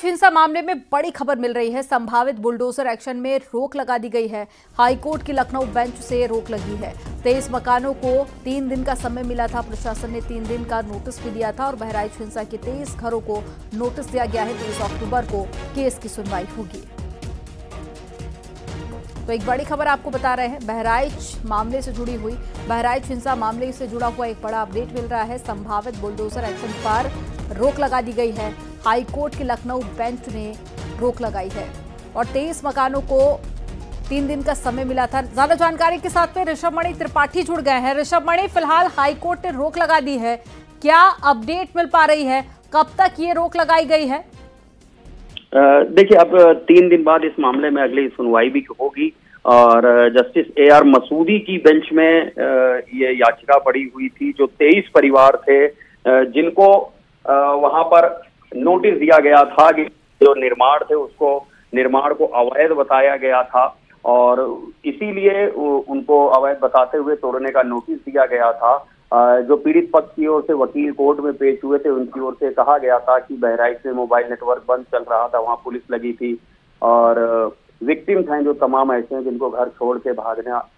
हिंसा मामले में बड़ी खबर मिल रही है। संभावित बुलडोजर एक्शन में रोक लगा दी गई है। हाईकोर्ट की लखनऊ बेंच से रोक लगी है। तेईस मकानों को तीन दिन का समय मिला था। प्रशासन ने तीन दिन का नोटिस भी दिया था और बहराइच हिंसा के तेईस घरों को नोटिस दिया गया है। तेईस अक्टूबर को केस की सुनवाई होगी। तो एक बड़ी खबर आपको बता रहे हैं। बहराइच मामले से जुड़ी हुई, बहराइच हिंसा मामले से जुड़ा हुआ एक बड़ा अपडेट मिल रहा है। संभावित बुलडोजर एक्शन पर रोक लगा दी गई है। हाईकोर्ट की लखनऊ बेंच ने रोक लगाई है और तेईस मकानों को तीन दिन का समय मिला था। ज़्यादा जानकारी के साथ में ऋषभ मणि त्रिपाठी जुड़ गए हैं। ऋषभ मणि, फ़िलहाल हाईकोर्ट ने रोक लगा दी है। क्या अपडेट मिल पा रही है? कब तक ये रोक लगाई गई है? देखिए, अब तीन दिन बाद इस मामले में अगली सुनवाई भी होगी और जस्टिस ए आर मसूदी की बेंच में ये याचिका पड़ी हुई थी, जो तेईस परिवार थे जिनको वहाँ पर नोटिस दिया गया था कि जो निर्माण थे उसको, निर्माण को अवैध बताया गया था और इसीलिए उनको अवैध बताते हुए तोड़ने का नोटिस दिया गया था। जो पीड़ित पक्ष की ओर से वकील कोर्ट में पेश हुए थे, उनकी ओर से कहा गया था कि बहराइच में मोबाइल नेटवर्क बंद चल रहा था, वहाँ पुलिस लगी थी और विक्टिम्स हैं जो तमाम ऐसे हैं जिनको घर छोड़ के भागना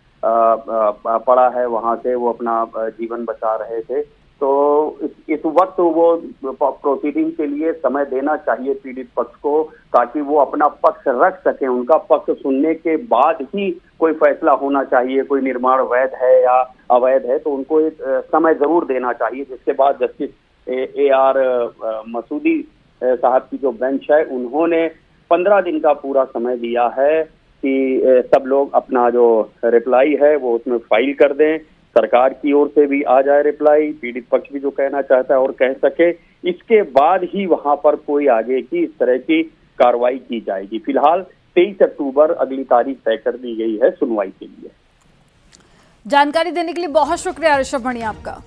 पड़ा है, वहाँ से वो अपना जीवन बचा रहे थे। तो इस, वक्त वो प्रोसीडिंग के लिए समय देना चाहिए पीड़ित पक्ष को ताकि वो अपना पक्ष रख सके। उनका पक्ष सुनने के बाद ही कोई फैसला होना चाहिए कोई निर्माण वैध है या अवैध है तो उनको एक समय ज़रूर देना चाहिए। जिसके बाद जस्टिस ए आर मसूदी साहब की जो बेंच है उन्होंने पंद्रह दिन का पूरा समय दिया है कि सब लोग अपना जो रिप्लाई है वो उसमें फ़ाइल कर दें। सरकार की ओर से भी आ जाए रिप्लाई पीड़ित पक्ष भी जो कहना चाहता है और कह सके, इसके बाद ही वहाँ पर कोई आगे की इस तरह की कार्रवाई की जाएगी। फ़िलहाल तेईस अक्टूबर अगली तारीख तय कर दी गई है सुनवाई के लिए। जानकारी देने के लिए बहुत शुक्रिया ऋषभ मणि आपका।